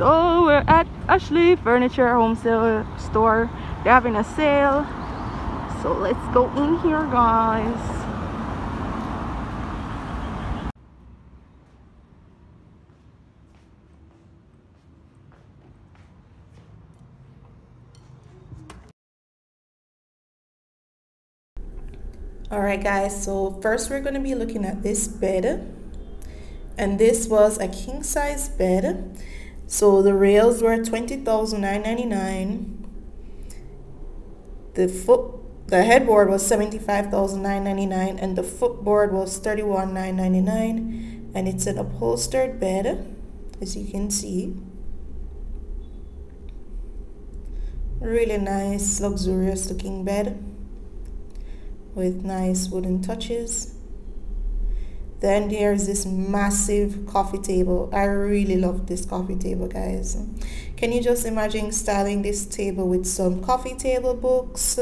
So we're at Ashley Furniture Home Sale Store. They're having a sale. So let's go in here guys. all right guys so first we're going to be looking at this bed and this was a king size bed so the rails were 20999 the foot the headboard was 75999 and the footboard was thirty one nine ninety nine and it's an upholstered bed as you can see. Really nice luxurious looking bed with nice wooden touches. Then there's this massive coffee table. I really love this coffee table, guys. Can you just imagine styling this table with some coffee table books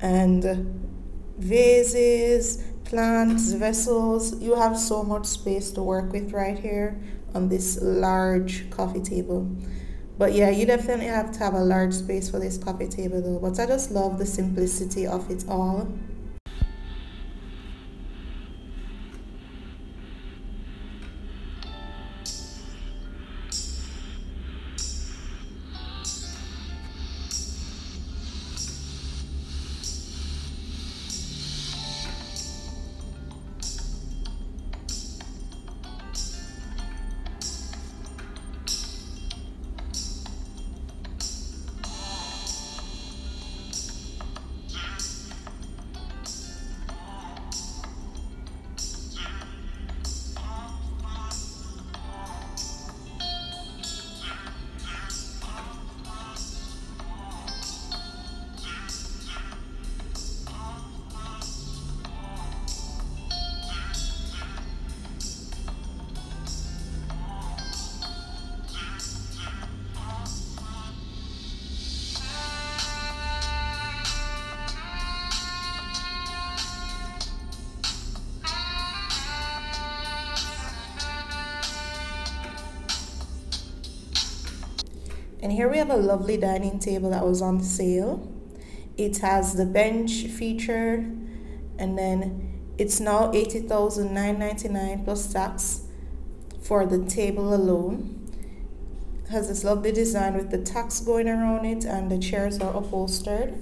and vases, plants, vessels? You have so much space to work with right here on this large coffee table. But yeah, you definitely have to have a large space for this coffee table though. But I just love the simplicity of it all. And here we have a lovely dining table that was on sale. It has the bench feature and then it's now 80,999 plus tax for the table alone. It has this lovely design with the tax going around it and the chairs are upholstered.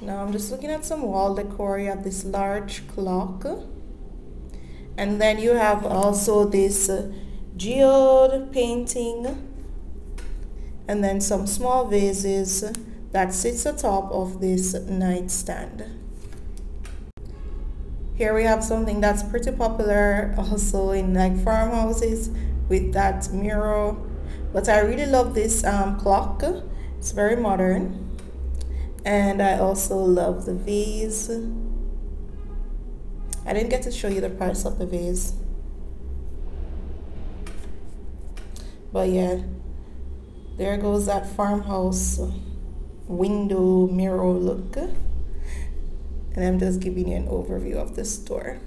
Now I'm just looking at some wall decor. You have this large clock. And then you have also this uh, geode painting and then some small vases that sits atop of this nightstand. Here we have something that's pretty popular also in like farmhouses with that mirror. But I really love this um, clock. It's very modern. And I also love the vase. I didn't get to show you the price of the vase. But yeah, there goes that farmhouse window mirror look. And I'm just giving you an overview of the store.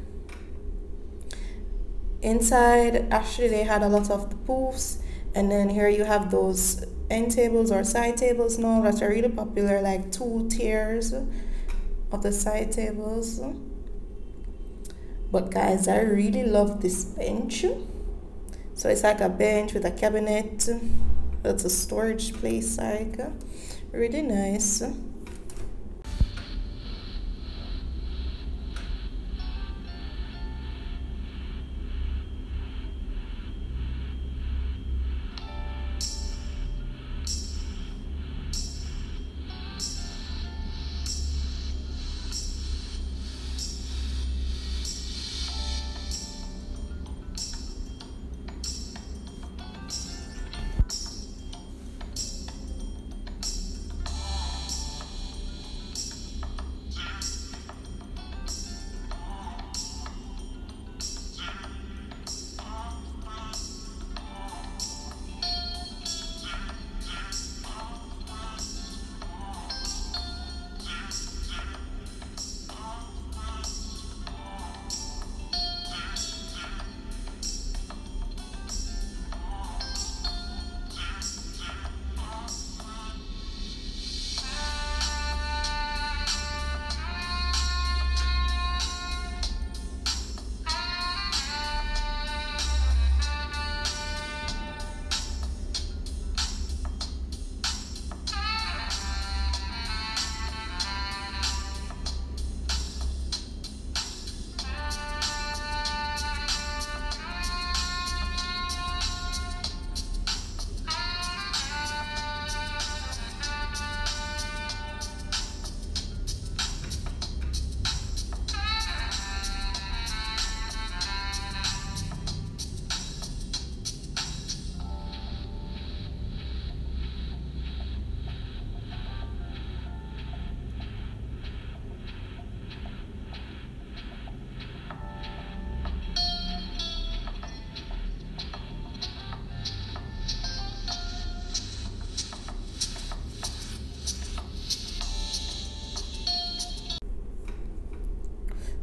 Inside, actually, they had a lot of the poofs. And then here you have those end tables or side tables now that are really popular, like two tiers of the side tables. But guys, I really love this bench. So it's like a bench with a cabinet. That's a storage place, like really nice.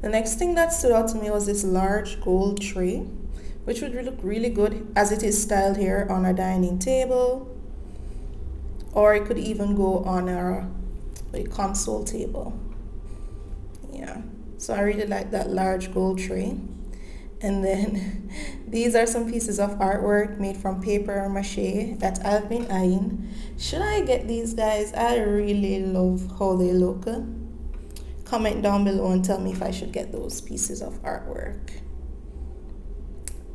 The next thing that stood out to me was this large gold tray, which would look really good as it is styled here on a dining table. Or it could even go on a, a console table. Yeah, so I really like that large gold tray. And then these are some pieces of artwork made from paper mache that I've been eyeing. Should I get these guys? I really love how they look comment down below and tell me if I should get those pieces of artwork.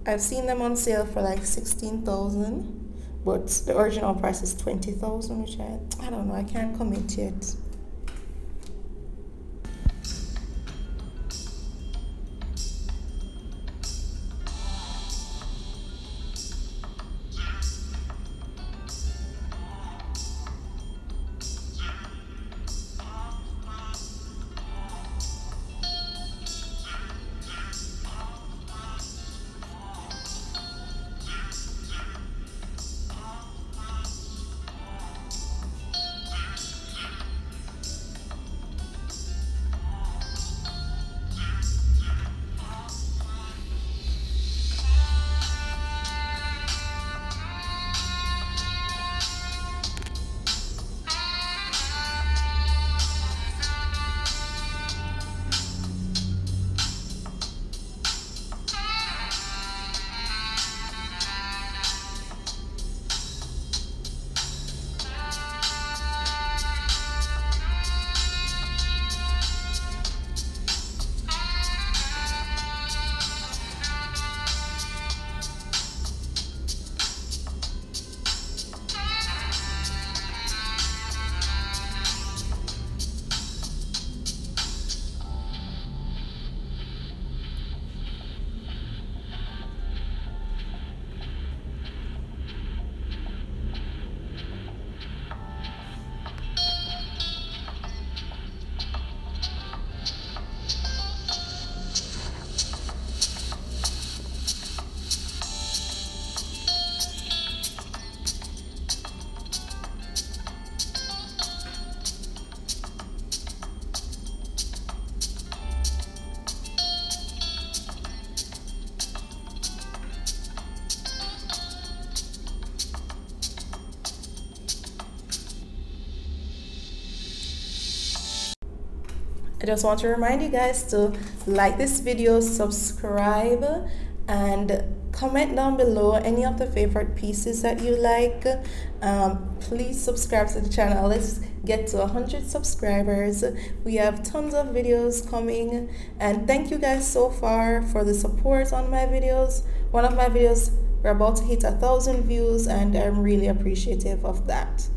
I've seen them on sale for like 16,000 but the original price is 20,000 which I, I don't know, I can't commit yet. I just want to remind you guys to like this video, subscribe, and comment down below any of the favorite pieces that you like. Um, please subscribe to the channel. Let's get to 100 subscribers. We have tons of videos coming and thank you guys so far for the support on my videos. One of my videos we're about to hit a thousand views and I'm really appreciative of that.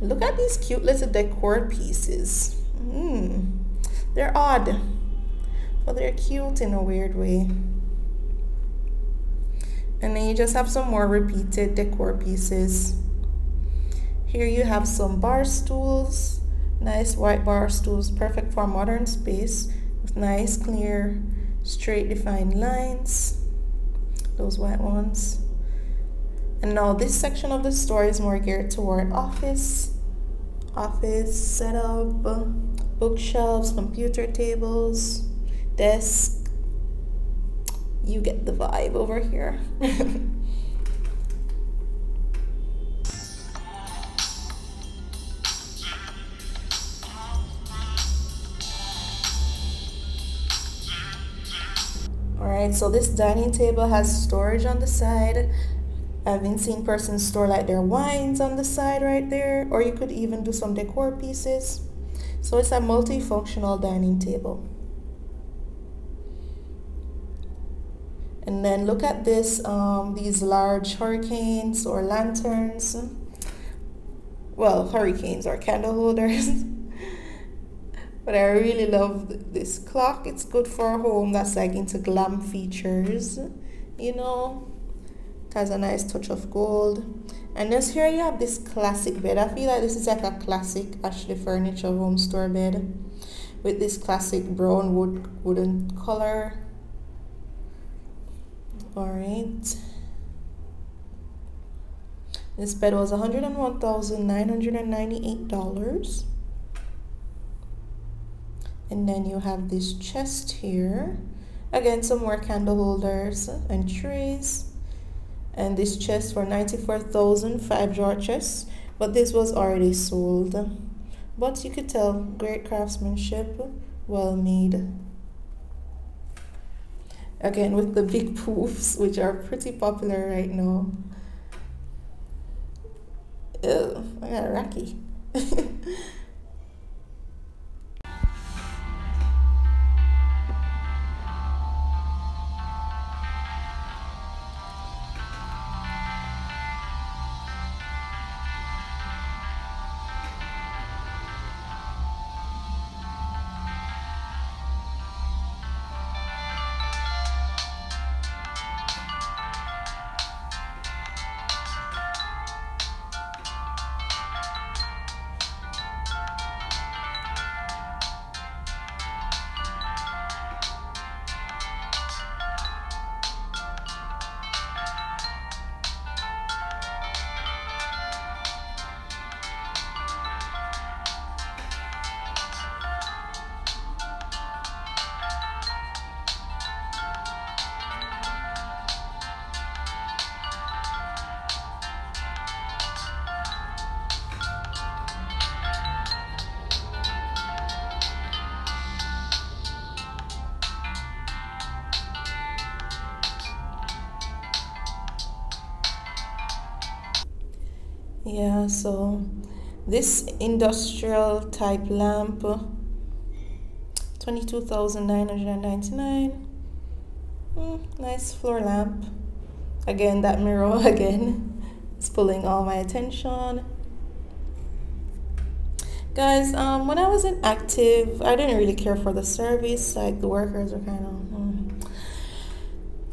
Look at these cute little decor pieces. Hmm. They're odd, but they're cute in a weird way. And then you just have some more repeated decor pieces. Here you have some bar stools, nice white bar stools, perfect for modern space with nice, clear, straight defined lines. Those white ones. And now this section of the store is more geared toward office, office setup, bookshelves, computer tables, desk. You get the vibe over here. Alright, so this dining table has storage on the side. I've been seeing persons store like their wines on the side right there, or you could even do some decor pieces. So it's a multifunctional dining table. And then look at this, um, these large hurricanes or lanterns. Well, hurricanes or candle holders. but I really love this clock. It's good for a home that's like into glam features, you know. It has a nice touch of gold. And just here you have this classic bed. I feel like this is like a classic Ashley Furniture home store bed with this classic brown wood wooden color. Alright. This bed was $101,998. and then you have this chest here again some more candle holders and trays and this chest for 94,000 five drawer chest but this was already sold. But you could tell great craftsmanship well made. Again with the big poofs which are pretty popular right now. Ew, I got a Rocky. yeah so this industrial type lamp 22,999 mm, nice floor lamp. Again that mirror again is pulling all my attention. Guys um, when I was in active I didn't really care for the service like the workers were kind of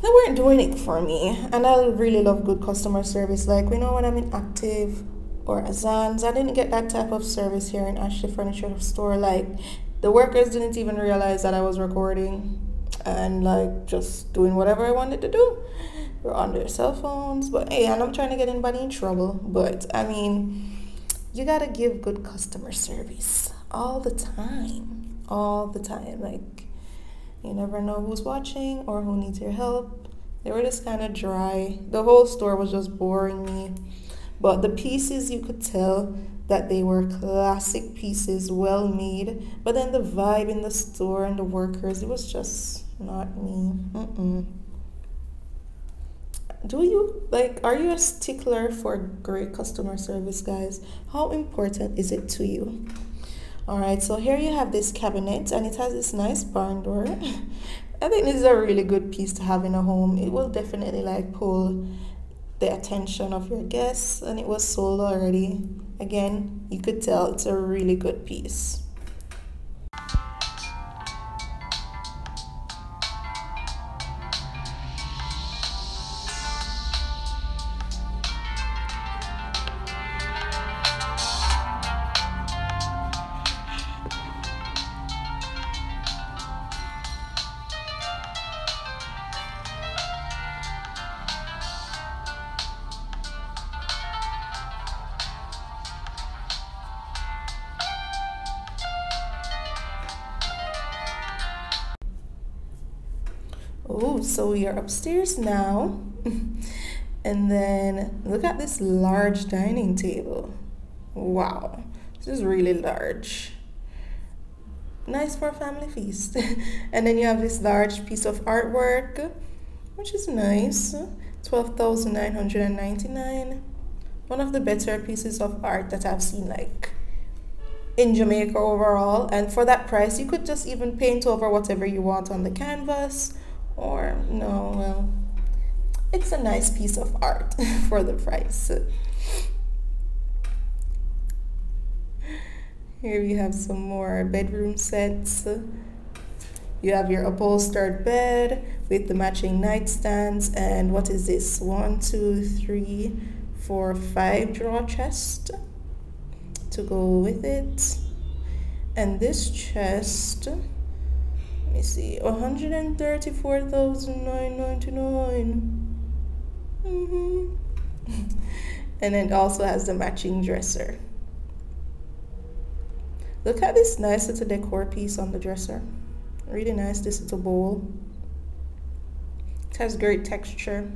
they weren't doing it for me. And I really love good customer service. Like, you know, when I'm in Active or Azans, I didn't get that type of service here in Ashley Furniture Store. Like, the workers didn't even realize that I was recording and like just doing whatever I wanted to do. We're on their cell phones. But hey, and I'm not trying to get anybody in trouble. But I mean, you gotta give good customer service all the time. All the time. Like, you never know who's watching or who needs your help. They were just kind of dry. The whole store was just boring me. But the pieces, you could tell that they were classic pieces, well made. But then the vibe in the store and the workers, it was just not me. Mm-mm. Do you like, are you a stickler for great customer service, guys? How important is it to you? All right so here you have this cabinet and it has this nice barn door. I think this is a really good piece to have in a home. It will definitely like pull the attention of your guests and it was sold already. Again you could tell it's a really good piece so we are upstairs now. and then look at this large dining table. Wow, this is really large. Nice for a family feast. and then you have this large piece of artwork, which is nice. 12,999. One of the better pieces of art that I've seen like in Jamaica overall. And for that price, you could just even paint over whatever you want on the canvas or no well it's a nice piece of art for the price. Here we have some more bedroom sets. You have your upholstered bed with the matching nightstands and what is this? One two three four five drawer chest to go with it. And this chest me see 134,999 mm-hmm. and it also has the matching dresser Look at this nice little decor piece on the dresser. Really nice, this little bowl. It has great texture.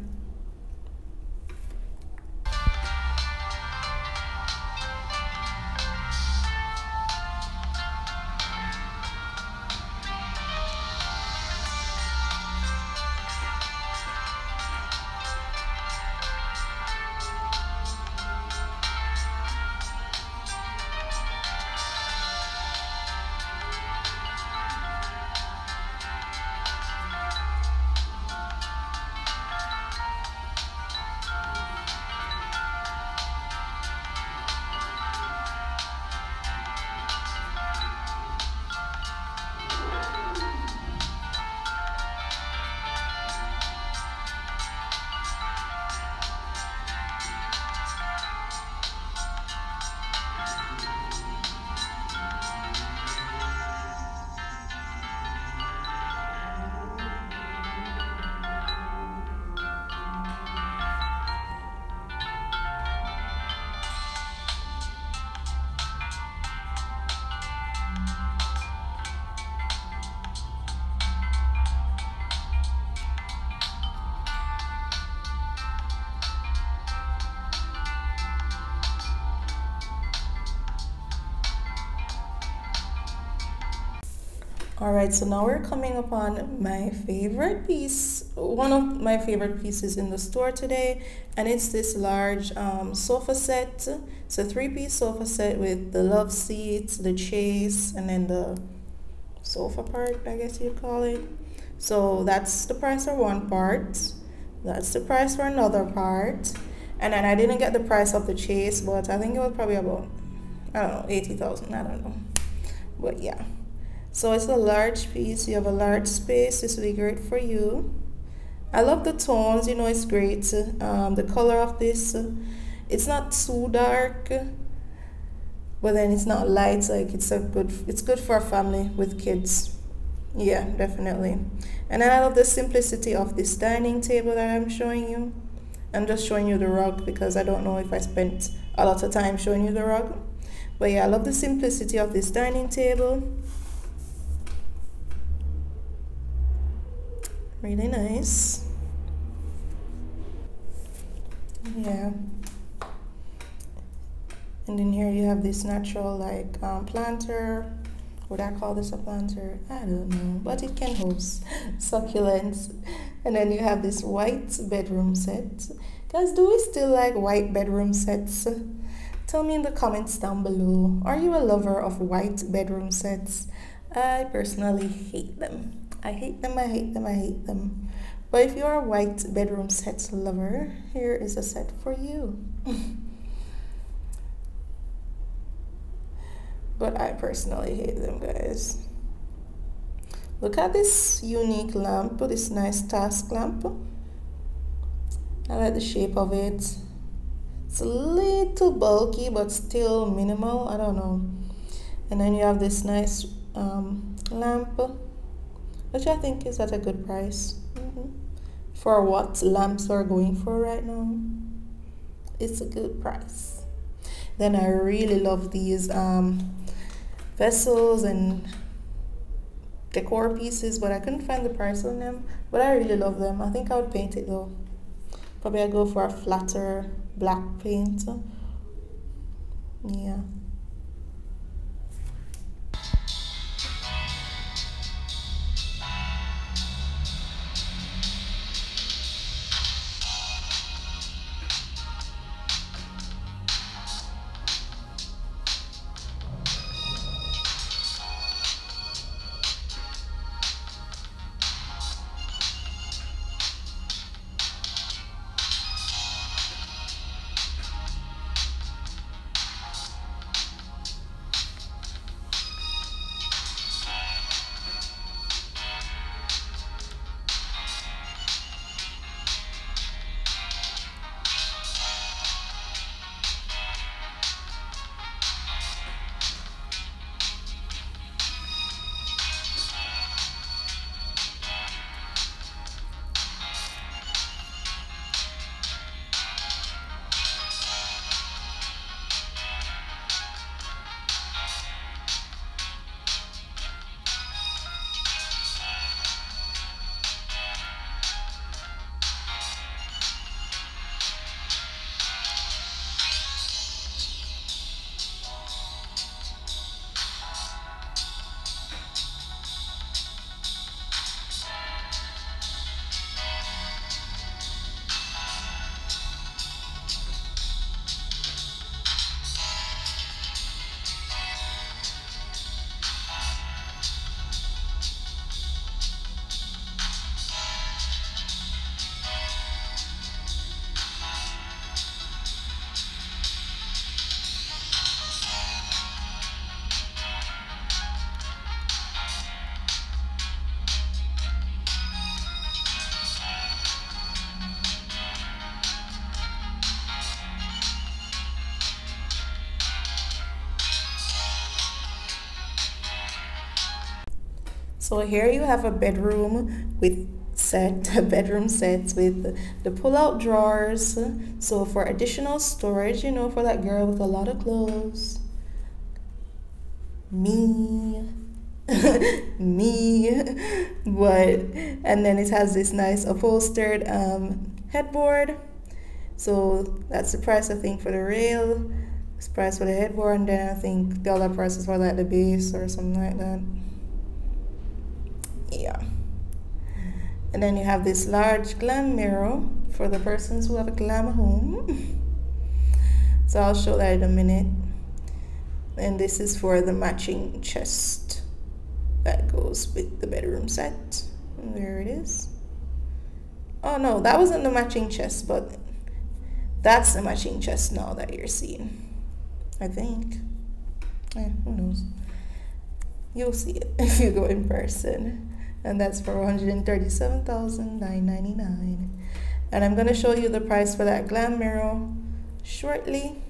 All right so now we're coming upon my favorite piece one of my favorite pieces in the store today and it's this large um, sofa set. It's a three-piece sofa set with the love seats the chase and then the sofa part i guess you'd call it. So that's the price for one part. That's the price for another part. And then i didn't get the price of the chase but i think it was probably about i don't know 80000 i don't know. But yeah so it's a large piece. You have a large space. This will be great for you. I love the tones. You know, it's great. Um, the color of this, it's not too dark, but then it's not light. Like it's a good. It's good for a family with kids. Yeah, definitely. And I love the simplicity of this dining table that I'm showing you. I'm just showing you the rug because I don't know if I spent a lot of time showing you the rug. But yeah, I love the simplicity of this dining table. Really nice. Yeah. And then here you have this natural like um, planter. Would I call this a planter? I don't know but it can host succulents. And then you have this white bedroom set. Guys do we still like white bedroom sets? Tell me in the comments down below. Are you a lover of white bedroom sets? I personally hate them I hate them, I hate them, I hate them. But if you're a white bedroom set lover, here is a set for you. but I personally hate them, guys. Look at this unique lamp, this nice task lamp. I like the shape of it. It's a little bulky, but still minimal. I don't know. And then you have this nice um, lamp which I think is at a good price mm-hmm. for what lamps are going for right now. It's a good price. Then I really love these um, vessels and decor pieces, but I couldn't find the price on them. But I really love them. I think I would paint it though. Probably I go for a flatter black paint. Yeah. So here you have a bedroom with set, a bedroom set with the pull-out drawers. So for additional storage, you know, for that girl with a lot of clothes. Me. me but and then it has this nice upholstered um, headboard so that's the price I think for the rail price for the headboard and then I think the other price is for like the base or something like that yeah. And then you have this large glam mirror for the persons who have a glam home. So I'll show that in a minute. And this is for the matching chest that goes with the bedroom set. There it is. Oh no that wasn't the matching chest but that's the matching chest now that you're seeing I think. Yeah, who knows? You'll see it if you go in person and that's for 137,999 and I'm going to show you the price for that glam mirror shortly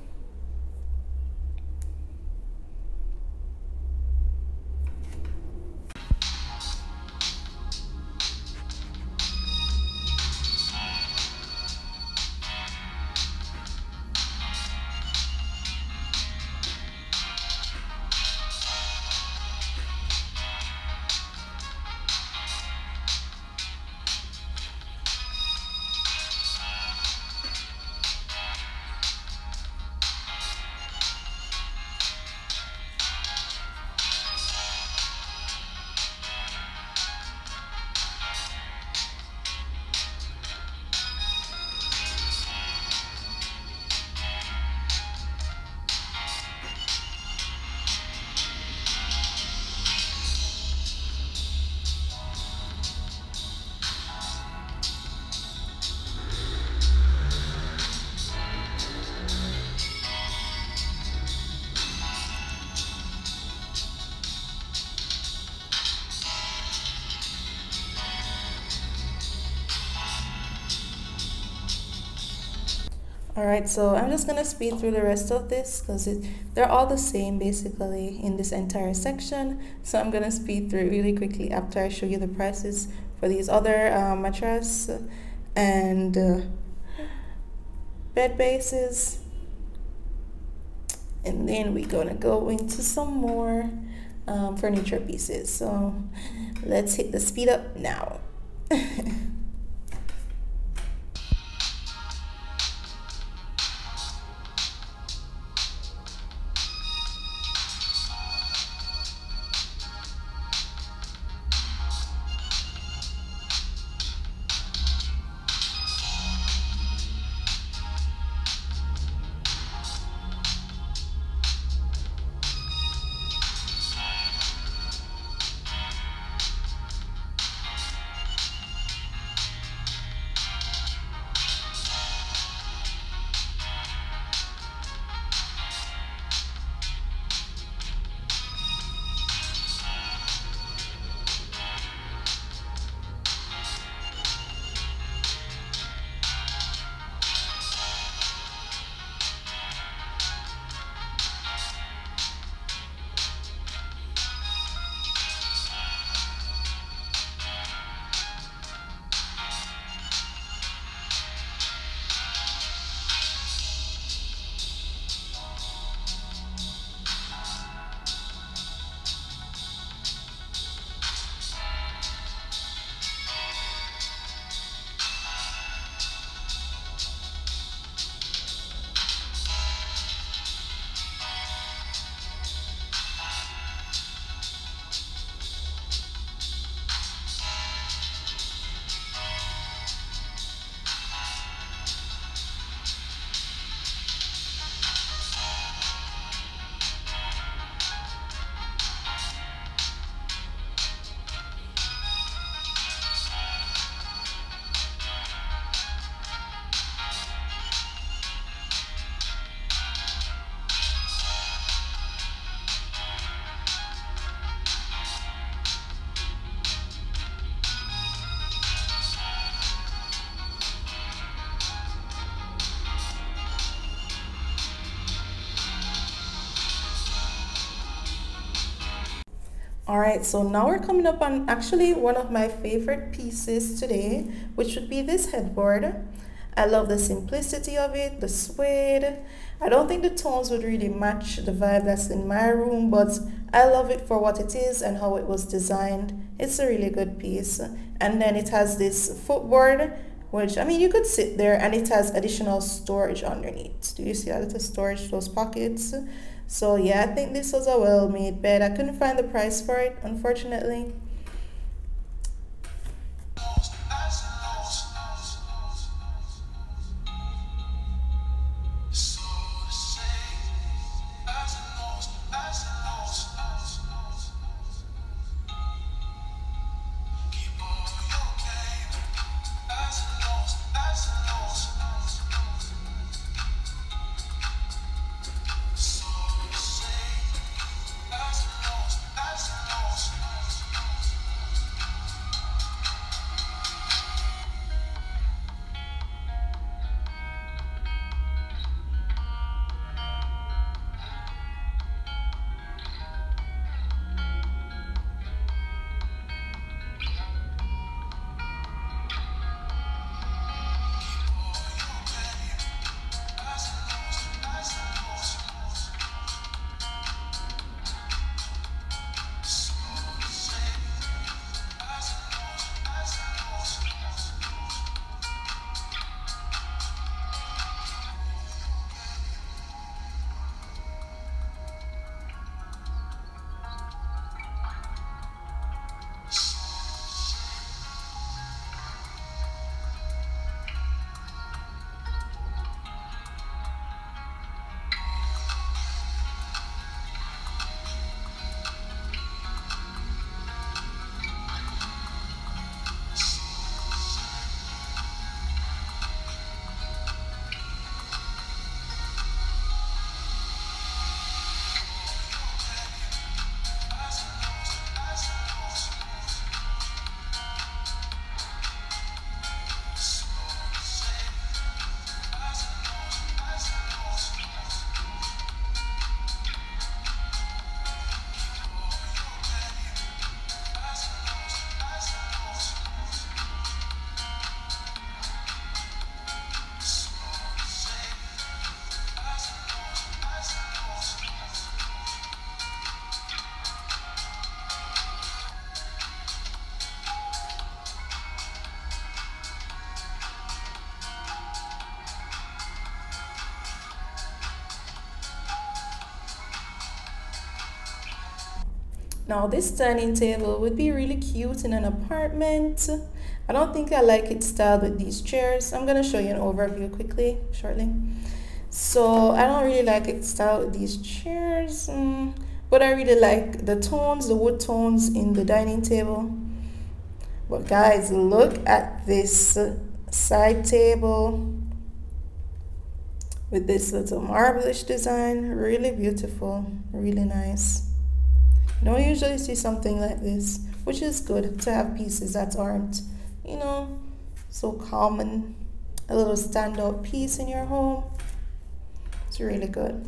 all right so i'm just gonna speed through the rest of this because they're all the same basically in this entire section. So i'm gonna speed through really quickly after i show you the prices for these other uh, mattress and uh, bed bases. And then we're gonna go into some more um, furniture pieces. So let's hit the speed up now All right, so now we're coming up on actually one of my favorite pieces today, which would be this headboard. I love the simplicity of it, the suede. I don't think the tones would really match the vibe that's in my room, but I love it for what it is and how it was designed. It's a really good piece. And then it has this footboard, which, I mean, you could sit there and it has additional storage underneath. Do you see that little storage, those pockets? So yeah, I think this was a well-made bed. I couldn't find the price for it, unfortunately. Now this dining table would be really cute in an apartment. I don't think I like it styled with these chairs. I'm going to show you an overview quickly, shortly. So I don't really like it styled with these chairs, mm, but I really like the tones, the wood tones in the dining table. But guys, look at this side table with this little marblish design. Really beautiful, really nice. Don't usually see something like this, which is good to have pieces that aren't, you know, so common. A little standout piece in your home. It's really good.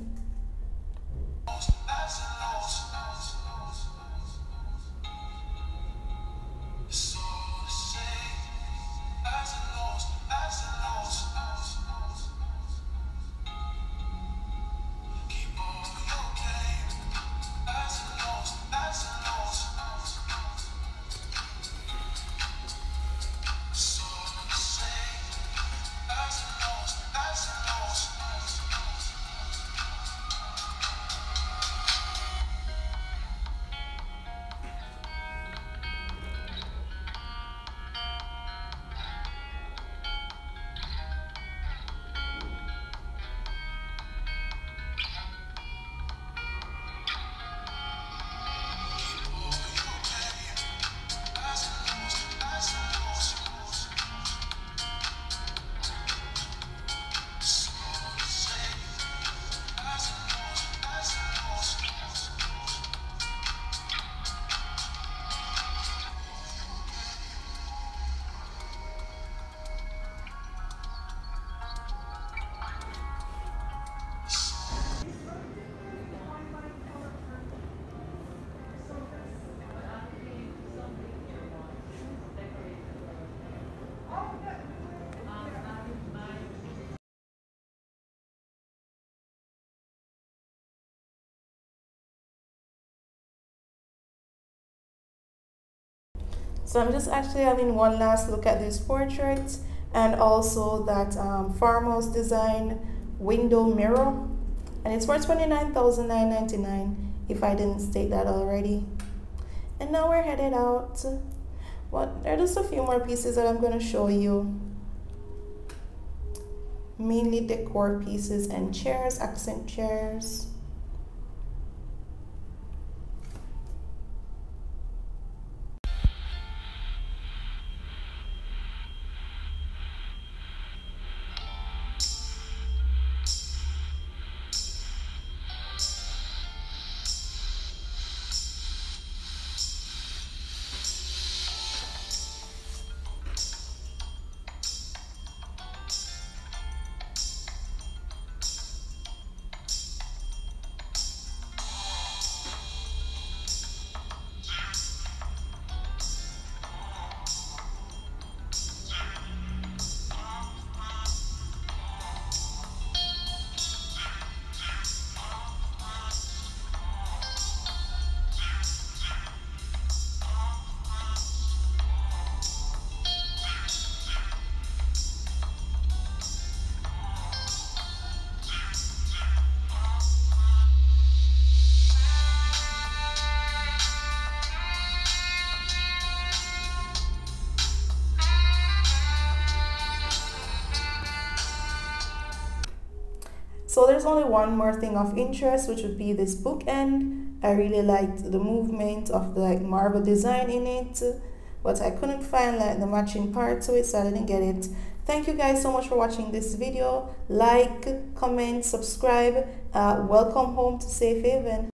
So I'm just actually having one last look at this portrait and also that um, farmhouse design window mirror. And it's for 29999 if I didn't state that already. And now we're headed out. But there are just a few more pieces that I'm going to show you. Mainly decor pieces and chairs accent chairs there's only one more thing of interest, which would be this bookend. I really liked the movement of the like marble design in it, but I couldn't find like the matching part to it, so I didn't get it. Thank you guys so much for watching this video. Like, comment, subscribe. Uh, welcome home to Safe Hayeven.